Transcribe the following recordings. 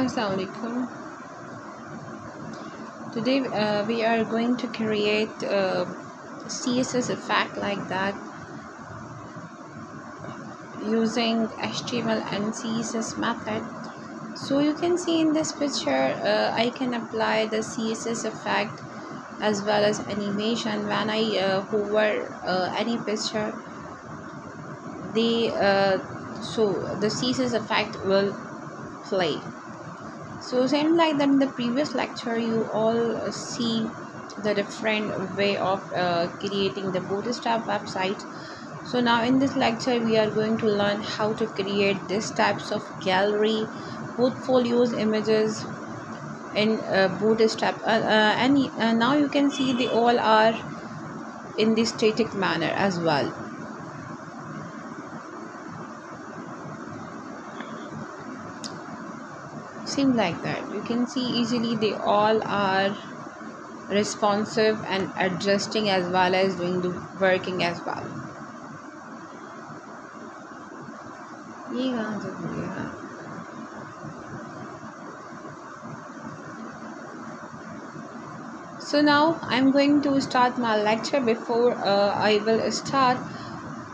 Assalamualaikum. Today uh, we are going to create a CSS effect like that using HTML and CSS method. So you can see in this picture uh, I can apply the CSS effect as well as animation when I uh, hover uh, any picture the uh, so the CSS effect will play so same like that in the previous lecture you all see the different way of uh, creating the bootstrap website. So now in this lecture we are going to learn how to create this types of gallery portfolios images in uh, bootstrap uh, uh, and uh, now you can see they all are in the static manner as well seem like that. You can see easily they all are responsive and adjusting as well as doing the working as well. so now i'm going to start my lecture. Before uh, i will start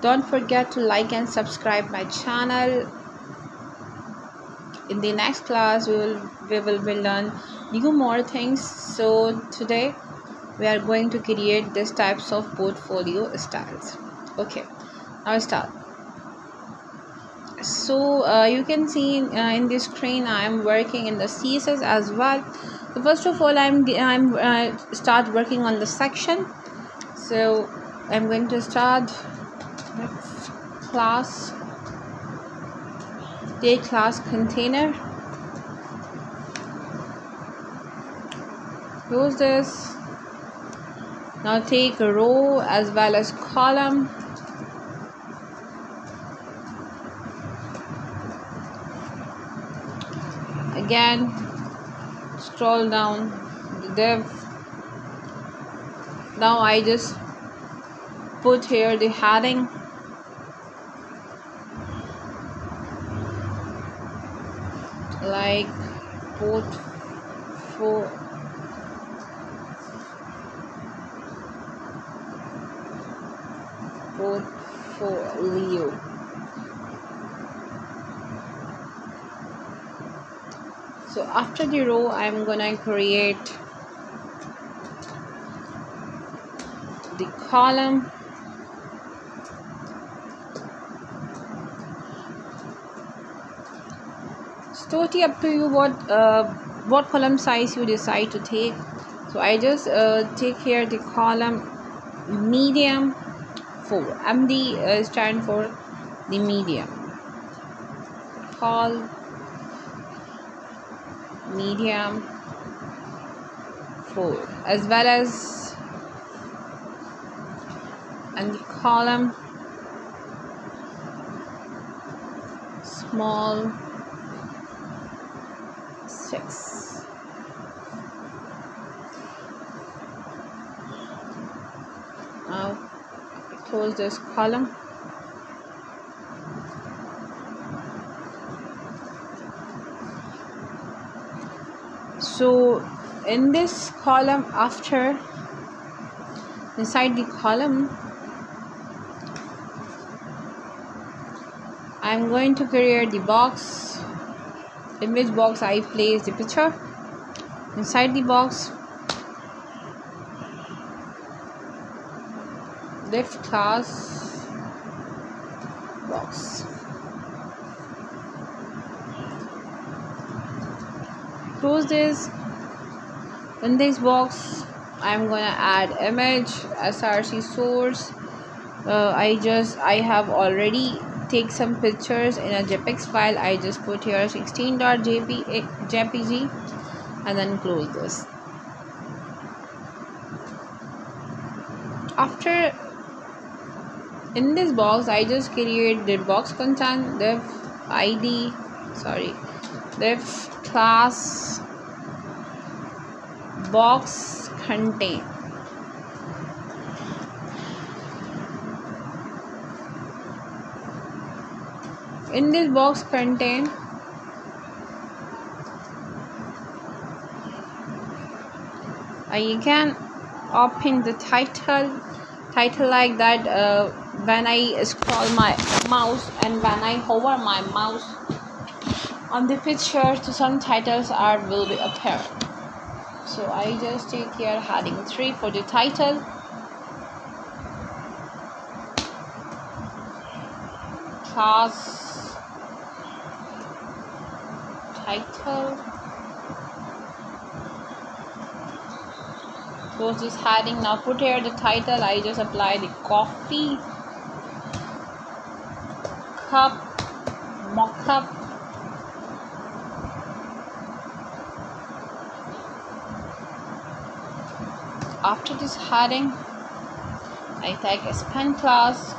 don't forget to like and subscribe my channel in the next class we will we will, will learn new more things. So today we are going to create these types of portfolio styles. Okay now start. So uh, you can see in, uh, in this screen i am working in the css as well. So first of all i'm i'm uh, start working on the section. So i'm going to start class take class container. Close this. Now take a row as well as column. Again scroll down the div. Now I just put here the heading like port for portfolio so after the row i'm gonna create the column totally up to you what uh, what column size you decide to take? So I just uh, take here the column medium 4 MD uh, stand for the medium. Call medium 4 as well as and the column small now close this column. So in this column after inside the column I'm going to create the box in which box I place the picture. Inside the box left class box. Close this. In this box I'm gonna add image src source. Uh, I just I have already take some pictures in a jpeg file. I just put here 16.jpg and then close this. After in this box I just create the box content the id sorry the class box contain. In this box contain I can open the title title like that uh, when I scroll my mouse and when I hover my mouse on the picture to some titles are will be apparent so I just take here heading 3 for the title. Class title. So this heading. Now put here the title. I just apply the coffee cup mock-up after this heading I take a span class.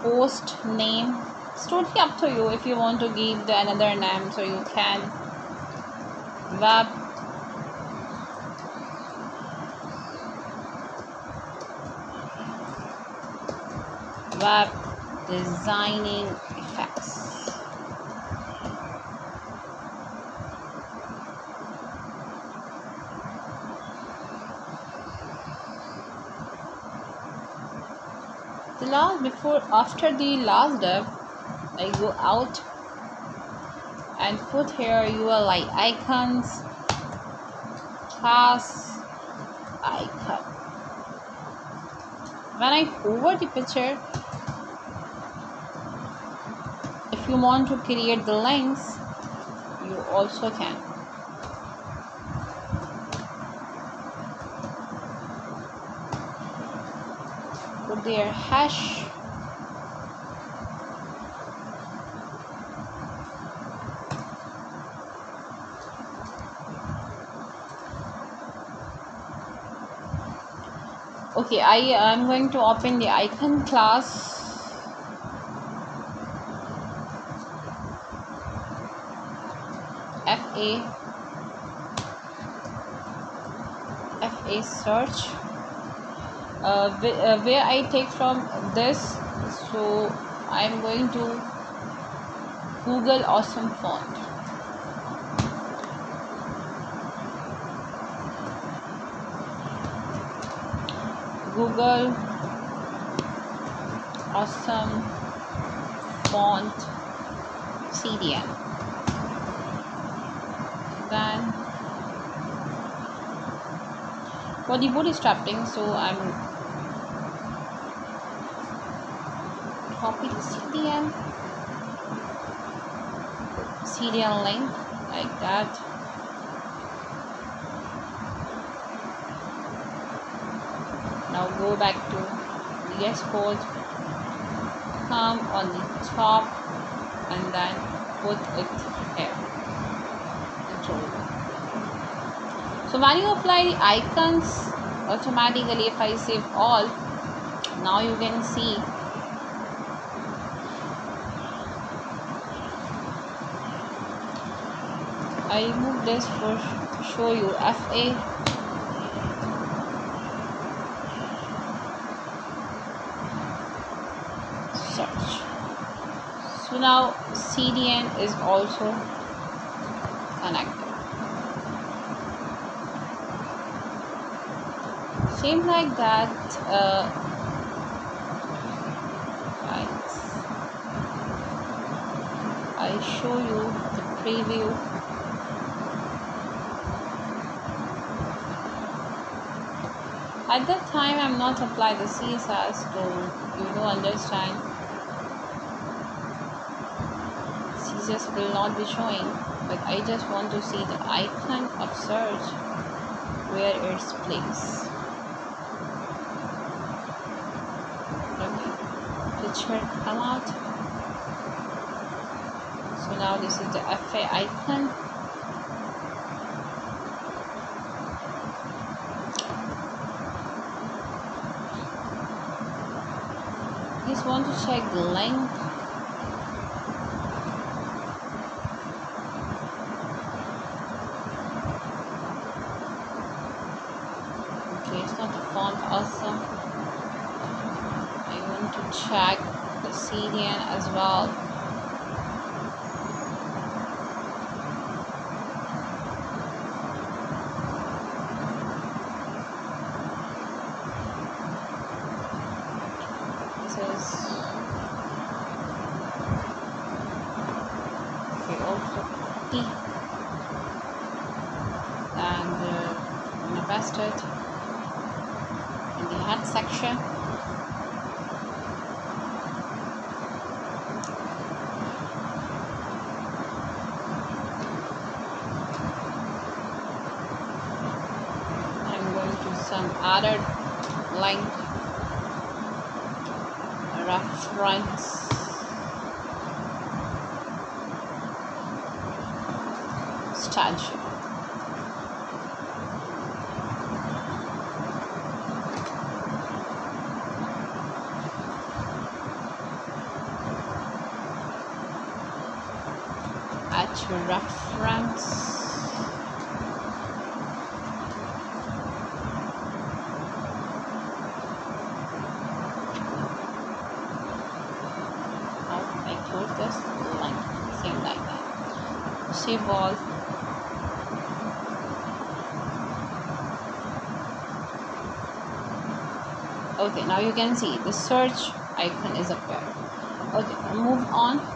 Post name. It's totally up to you if you want to give the another name so you can web web designing effects. The last before after the last step I go out and put here ULI icons class icon. When I hover the picture if you want to create the links you also can. Put their hash. Okay I am going to open the icon class FA FA search. Uh, uh, where I take from this so I'm going to Google awesome font. Google awesome font CDN then for the bootstrapping so I'm copy the CDN CDN link like that. Now go back to the export come on the top and then put it here control so when you apply the icons automatically if I save all now you can see. I remove this for show you FA search. So now CDN is also same like that uh, right. I show you the preview at that time I'm not apply the CSS to you don't understand CSS will not be showing but I just want to see the icon of search where it's placed okay come out. So now this is the FA icon just want to check the length okay it's not the font awesome I want to check the CDN as well is okay also T and uh, In the head section. I'm going to some other link reference statue at reference how I close this line same like that save all okay now you can see the search icon is up there. Okay move on.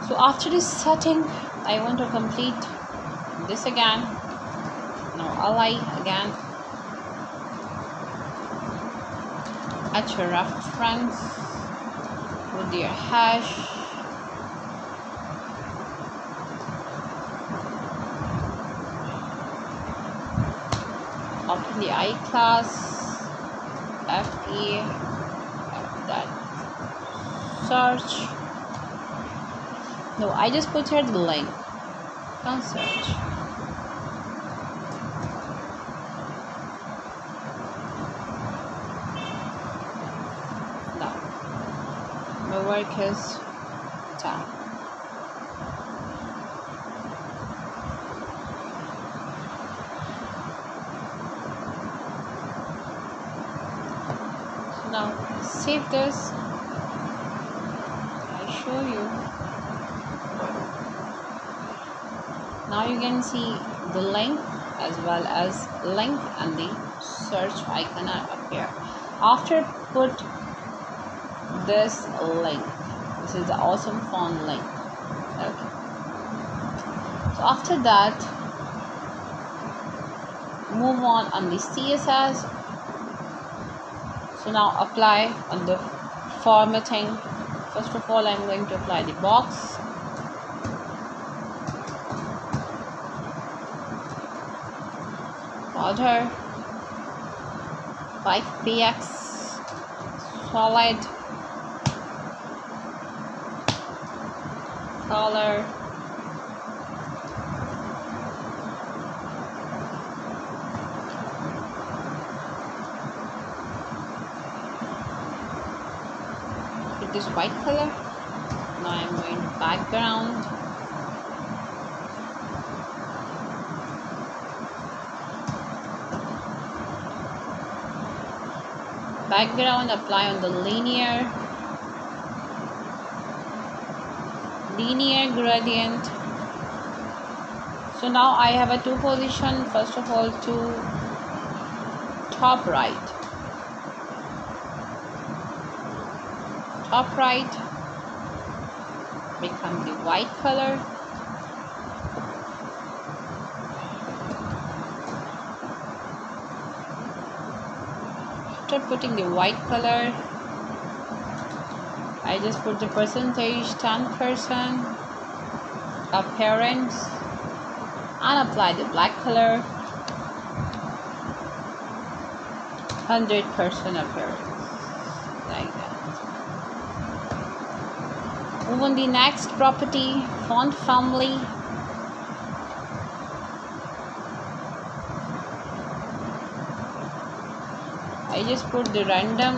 So after this setting I want to complete this again. Now ally again. At your reference with your hash open the i class fe that search. No i just put here the link. Don't search. No. My work is done so now save this I show you now you can see the link as well as link and the search icon are appear after put this link. This is the awesome font link. Okay. So after that move on on the css so now apply on the formatting. First of all i'm going to apply the box border 5px solid color. This white color. Now I'm going background background apply on the linear. Linear gradient. So now I have a two position first of all to top right. Top right. Become the white color after putting the white color. I just put the percentage 10 percent appearance and apply the black color. 100 percent appearance like that. Move on the next property font family I just put the random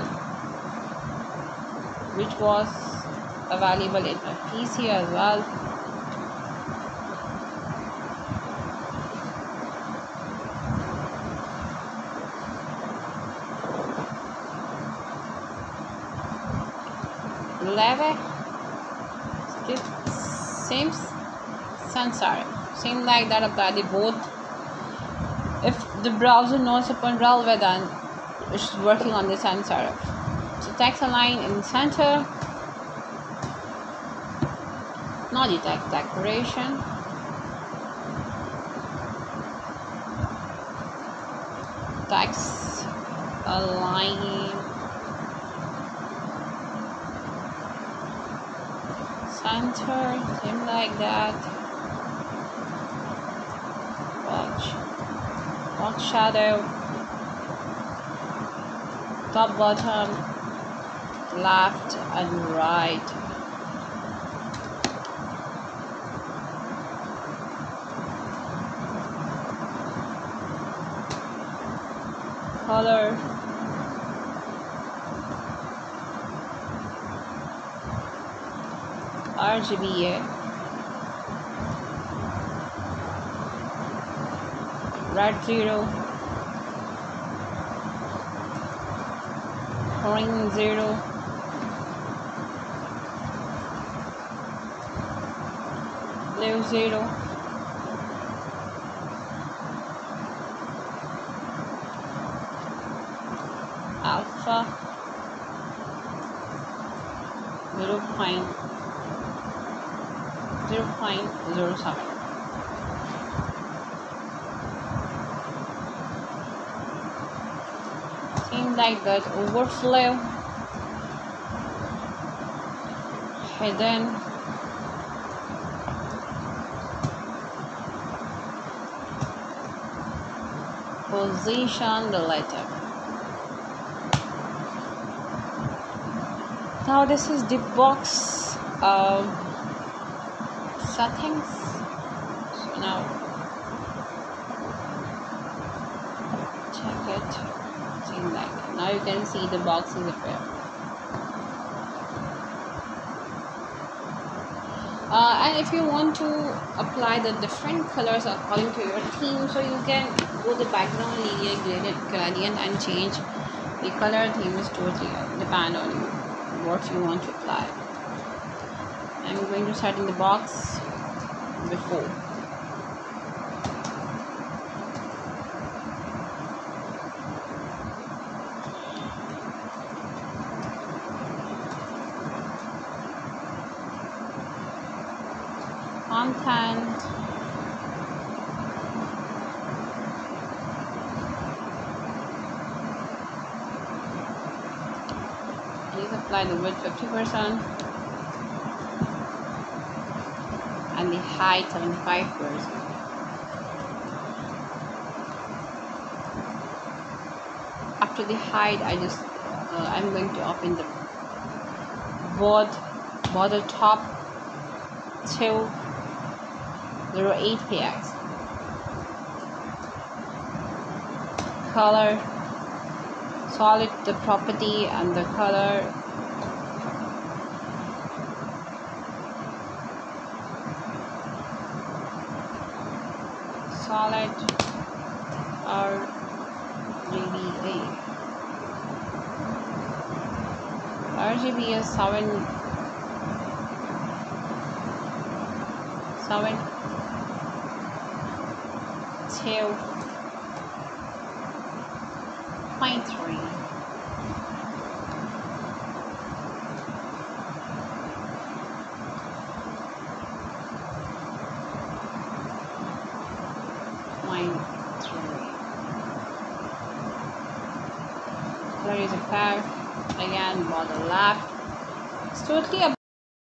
which was available in my PC as well. Leve same sorry same like that apply the both if the browser knows upon relevant then which is working on the sensor so text align in center. Not detect decoration. Text align. Center same like that. Watch. Watch shadow top bottom left and right. Color. RGB red zero green zero. Blue zero. Alpha. Zero point. Zero point zero seven. Same like that overflow. Hidden position the letter. Now this is the box um, settings. So now check it seeing like now you can see the box boxes appear uh, and if you want to apply the different colors according to your theme so you can go the background linear gradient, gradient and change the color theme is totally depend on you what you want to apply. I'm going to start in the box before content please apply the width 50 percent and the height 75 percent after the height I just uh, I'm going to open the board border top to 08 px. Color solid the property and the color solid RGBA. RGB is 7 7 2